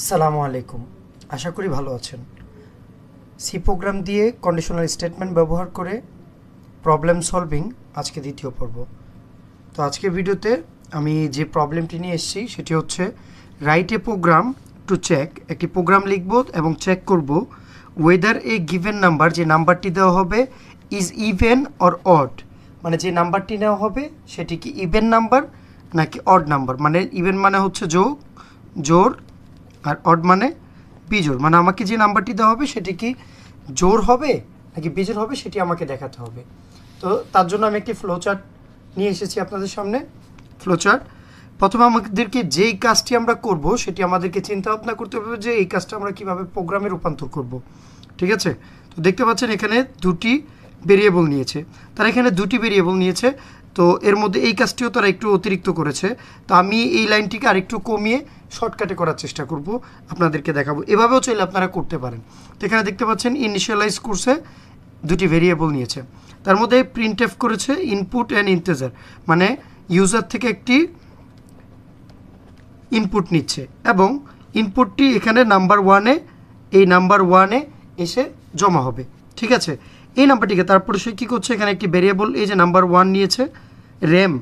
আসসালামু আলাইকুম। আশা করি ভালো আছেন। সি প্রোগ্রাম দিয়ে কন্ডিশনাল স্টেটমেন্ট ব্যবহার করে প্রবলেম সলভিং আজকে দ্বিতীয় পর্ব। তো আজকের ভিডিওতে আমি যে প্রবলেমটি নিয়ে এসেছি, সেটি হচ্ছে write a program to check একটি প্রোগ্রাম লিখব এবং চেক করব ওয়েদার এ গিভেন নাম্বার যে নাম্বারটি দেওয়া হবে ইজ ইভেন অর অড মানে যে নাম্বারটি নেওয়া হবে, সেটি কি ইভেন নাম্বার নাকি অড নাম্বার মানে ইভেন মানে হচ্ছে যোগ, জোর আর অড মানে বিজোড়। মানে আমাকে যে নাম্বারটি দেওয়া হবে, সেটি কি জোর হবে নাকি বিজোড় হবে, সেটি আমাকে দেখাতে হবে। তো তার জন্য আমি একটি ফ্লো চার্ট নিয়ে এসেছি আপনাদের সামনে। ফ্লো চার্ট প্রথমে আমাদেরকে যেই কাজটি আমরা করব, সেটি আমাদেরকে চিন্তা ভাবনা করতে হবে যে এই কাজটা আমরা কীভাবে প্রোগ্রামে রূপান্তর করব। ঠিক আছে? তো দেখতে পাচ্ছেন এখানে দুটি ভেরিয়েবল নিয়েছে। তারা এখানে দুটি ভেরিয়েবল নিয়েছে। তো এর মধ্যে এই কাজটিও তারা একটু অতিরিক্ত করেছে। তো আমি এই লাইনটিকে আরেকটু কমিয়ে শর্টকাটে করার চেষ্টা করব, আপনাদেরকে দেখাবো। এভাবেও চাইলে আপনারা করতে পারেন। তো এখানে দেখতে পাচ্ছেন ইনিশিয়ালাইজ কোর্সে দুটি ভেরিয়েবল নিয়েছে। তার মধ্যে প্রিন্ট এফ করেছে ইনপুট অ্যান্ড ইন্টেজার মানে ইউজার থেকে একটি ইনপুট নিচ্ছে এবং ইনপুটটি এখানে নাম্বার ওয়ানে এই নাম্বার ওয়ানে এসে জমা হবে। ঠিক আছে? এই নাম্বারটিকে তারপরে সে কী করছে? এখানে একটি ভেরিয়েবল এই যে নাম্বার ওয়ান নিয়েছে র্যাম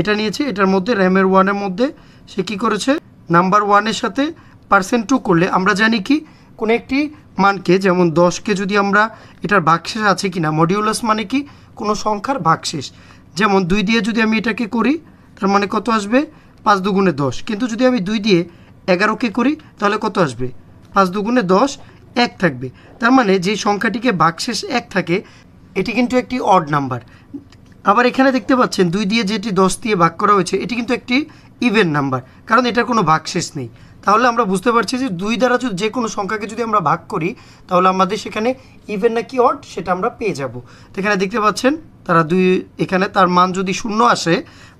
এটা নিয়েছে, এটার মধ্যে র্যামের ওয়ানের মধ্যে সে কী করেছে? নাম্বার ওয়ানের সাথে পার্সেন্ট টু করলে আমরা জানি কি? কোনো একটি মানকে, যেমন দশকে যদি আমরা এটার ভাগশেষ আছে কি না মডিউলাস মানে কি? কোনো সংখ্যার ভাগশেষ। যেমন দুই দিয়ে যদি আমি এটাকে করি, তার মানে কত আসবে? পাঁচ দুগুণে দশ। কিন্তু যদি আমি দুই দিয়ে এগারোকে করি, তাহলে কত আসবে? পাঁচ দুগুণে দশ এক থাকবে। তার মানে যে সংখ্যাটিকে ভাগশেষ এক থাকে, এটি কিন্তু একটি অড নাম্বার আবার এখানে দেখতে পাচ্ছেন, দুই দিয়ে যেটি দশ দিয়ে ভাগ করা হয়েছে, এটি কিন্তু একটি ইভেন নাম্বার কারণ এটার কোনো ভাগশেষ নেই। তাহলে আমরা বুঝতে পারছি যে দুই দ্বারা যদি যে কোনো সংখ্যাকে যদি আমরা ভাগ করি, তাহলে আমাদের সেখানে ইভেন নাকি অড সেটা আমরা পেয়ে যাব। তো এখানে দেখতে পাচ্ছেন, তারা দুই, এখানে তার মান যদি শূন্য আসে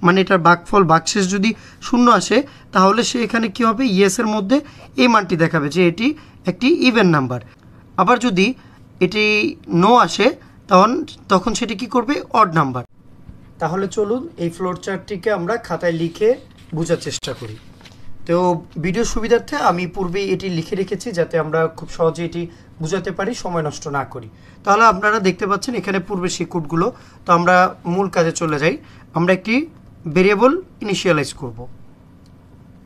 মানে এটার ভাগফল ভাগশেষ যদি শূন্য আসে, তাহলে সে এখানে কী হবে? ইয়েসের মধ্যে এই মানটি দেখাবে যে এটি একটি ইভেন নাম্বার আবার যদি এটি নো আসে, তখন তখন সেটি কি করবে? অড নাম্বার তাহলে চলুন এই ফ্লোর চার্টটিকে আমরা খাতায় লিখে বোঝার চেষ্টা করি। তো ভিডিও সুবিধার্থে আমি পূর্বেই এটি লিখে রেখেছি যাতে আমরা খুব সহজে এটি বুঝাতে পারি, সময় নষ্ট না করি। তাহলে আপনারা দেখতে পাচ্ছেন এখানে পূর্বে সেই কোডগুলো তো আমরা মূল কাজে চলে যাই। আমরা একটি ভেরিয়েবল ইনিশিয়ালাইজ করব।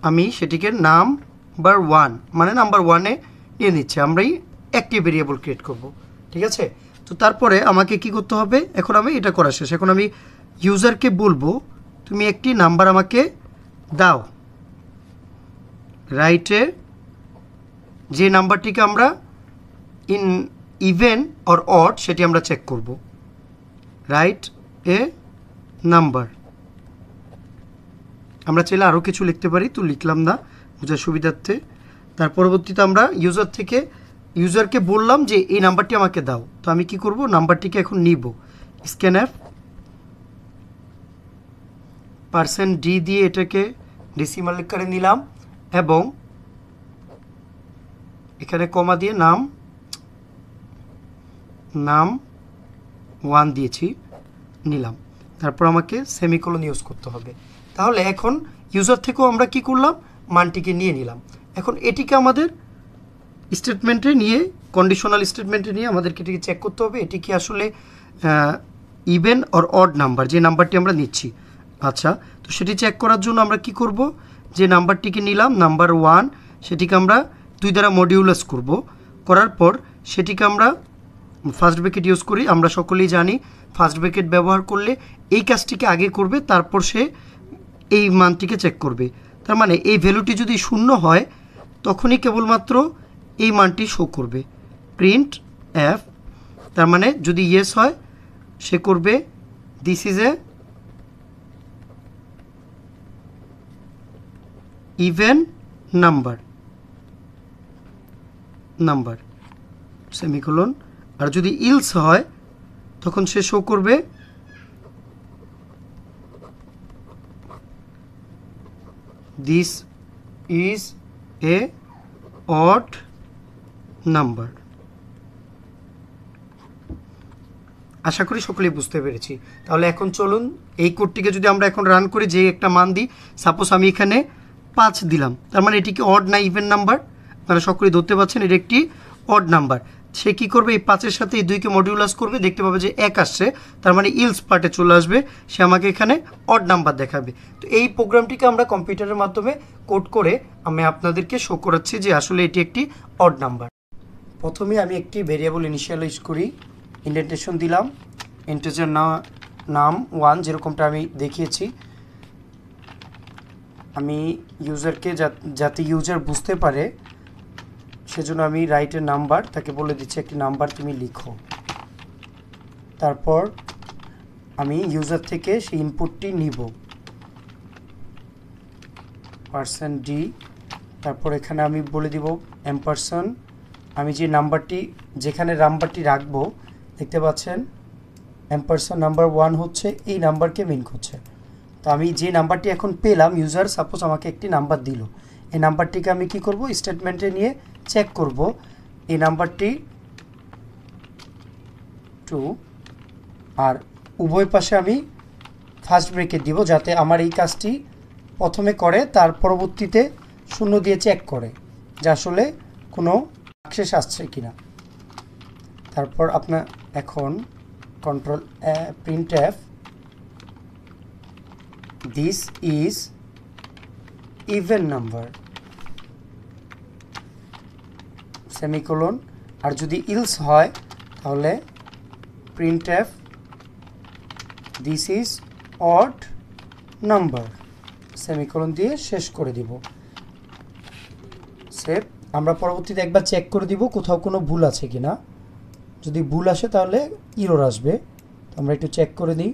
আমি সেটিকে নাম্বার ওয়ান মানে নাম্বার ওয়ানে নিয়ে নিচ্ছে, আমরাই একটি ভেরিয়েবল ক্রিয়েট করব, ঠিক আছে? তো তারপরে আমাকে কি করতে হবে? এখন আমি এটা করা শেষ। এখন আমি ইউজারকে বলব, তুমি একটি নাম্বার আমাকে দাও। রাইটে যে নাম্বারটিকে আমরা ইন ইভেন অর অড সেটি আমরা চেক করব। রাইট এ নাম্বার আমরা চাইলে আরও কিছু লিখতে পারি, তো লিখলাম না, বোঝার সুবিধার্থে। তার পরবর্তীতে আমরা ইউজার থেকে ইউজারকে বললাম যে এই নাম্বারটি আমাকে দাও। তো আমি কি করব? নাম্বারটিকে এখন নিব। স্ক্যান অ্যাপ পার্সেন্ট ডি দিয়ে এটাকে ডেসিমাল আকারে নিলাম এবং এখানে কমা দিয়ে নাম নাম ওয়ান দিয়েছি, নিলাম। তারপর আমাকে সেমিকোলন ইউজ করতে হবে। তাহলে এখন ইউজার থেকেও আমরা কি করলাম? মানটিকে নিয়ে নিলাম। এখন এটিকে আমাদের স্টেটমেন্টে নিয়ে কন্ডিশনাল স্টেটমেন্টে নিয়ে আমাদেরকে এটিকে চেক করতে হবে। এটি কি আসলে ইভেন অর অড নাম্বার যে নাম্বারটি আমরা নিচ্ছি। আচ্ছা তো সেটি চেক করার জন্য আমরা কি করব? যে নাম্বারটিকে নিলাম নাম্বার ওয়ান সেটিকে আমরা দুই দ্বারা মডিউলাস করব। করার পর সেটিকে আমরা ফার্স্ট ব্রেকেট ইউজ করি। আমরা সকলেই জানি ফার্স্ট ব্রেকেট ব্যবহার করলে এই কাজটিকে আগে করবে, তারপর সে এই মানটিকে চেক করবে। তার মানে এই ভ্যালুটি যদি শূন্য হয় তখনই কেবলমাত্র এই মানটি শো করবে। প্রিন্ট অ্যাফ তার মানে যদি ইয়েস হয়, সে করবে this is a even number number semicolon আর যদি ইলস হয়, তখন সে শো করবে this is a odd number. আশা করি সকলেই বুঝতে পেরেছি। তাহলে এখন চলুন, এই কোডটিকে যদি আমরা এখন রান করি যে একটা মান দিই সাপোজ আমি এখানে পাঁচ দিলাম। তার মানে এটি কি অড না ইভেন নাম্বার মানে সকলেই ধরতে পারছেন, এটি একটি অড নাম্বার সে কি করবে? এই পাঁচের সাথে এই দুইকে মডিউলাস করবে, দেখতে পাবে যে এক আসছে, তার মানে ইলস পার্টে চলে আসবে, সে আমাকে এখানে অড নাম্বার দেখাবে। তো এই প্রোগ্রামটিকে আমরা কম্পিউটারের মাধ্যমে কোড করে আমি আপনাদেরকে শো করাচ্ছি যে আসলে এটি একটি অড নাম্বার প্রথমে আমি একটি ভেরিয়েবল ইনিশিয়ালাইজ করি ইন্ডেন্টেশন দিলাম ইন্টেজার না নাম ওয়ান যেরকমটা আমি দেখিয়েছি। আমি ইউজারকে যাতে ইউজার বুঝতে পারে সেজন্য আমি রাইটের নাম্বার তাকে বলে দিচ্ছি একটি নাম্বার তুমি লিখো। তারপর আমি ইউজার থেকে সেই ইনপুটটি নিব। পার্সন ডি তারপর এখানে আমি বলে দিব এম পার্সন আমি যে নাম্বারটি যেখানে নাম্বারটি রাখব, দেখতে পাচ্ছেন? এম পার্সন নাম্বার ওয়ান হচ্ছে এই নাম্বারকে মিন করছে। তো আমি যে নাম্বারটি এখন পেলাম ইউজার সাপোজ আমাকে একটি নাম্বার দিল। এই নাম্বারটিকে আমি কি করব? স্টেটমেন্টে নিয়ে চেক করব। এই নাম্বারটি টু আর উভয় পাশে আমি ফার্স্ট ব্রেকে দিব যাতে আমার এই কাজটি প্রথমে করে, তার পরবর্তীতে শূন্য দিয়ে চেক করে, যে আসলে কোনো অ্যাক্সেস আসছে কিনা। তারপর আপনার এখন control print f this is even number semicolon. আর যদি ইলস হয়, তাহলে print f this is odd number semicolon দিয়ে শেষ করে দিব। সেভ আমরা পরবর্তীতে একবার চেক করে দিব কোথাও কোনো ভুল আছে কি না যদি ভুল আসে, তাহলে ইরোর আসবে। আমরা একটু চেক করে দিই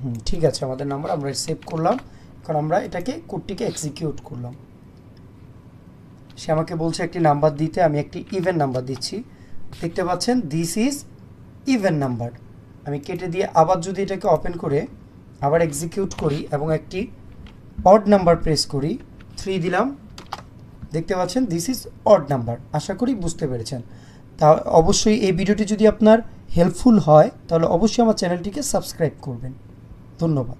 হুম, ঠিক আছে, আমাদের নাম্বার আমরা সেভ করলাম। কারণ আমরা এটাকে কোডটিকে এক্সিকিউট করলাম। সে আমাকে বলছে একটি নাম্বার দিতে, আমি একটি ইভেন নাম্বার দিচ্ছি। দেখতে পাচ্ছেন দিস ইজ ইভেন নাম্বার আমি কেটে দিয়ে আবার যদি এটাকে ওপেন করে, আবার এক্সিকিউট করি এবং একটি অড নাম্বার প্রেস করি থ্রি দিলাম। দেখতে পাচ্ছেন দিস ইজ অড নাম্বার আশা করি বুঝতে পেরেছেন। তা অবশ্যই এই ভিডিওটি যদি আপনার হেল্পফুল হয়, তাহলে অবশ্যই আমার চ্যানেলটিকে সাবস্ক্রাইব করবেন। ধন্যবাদ।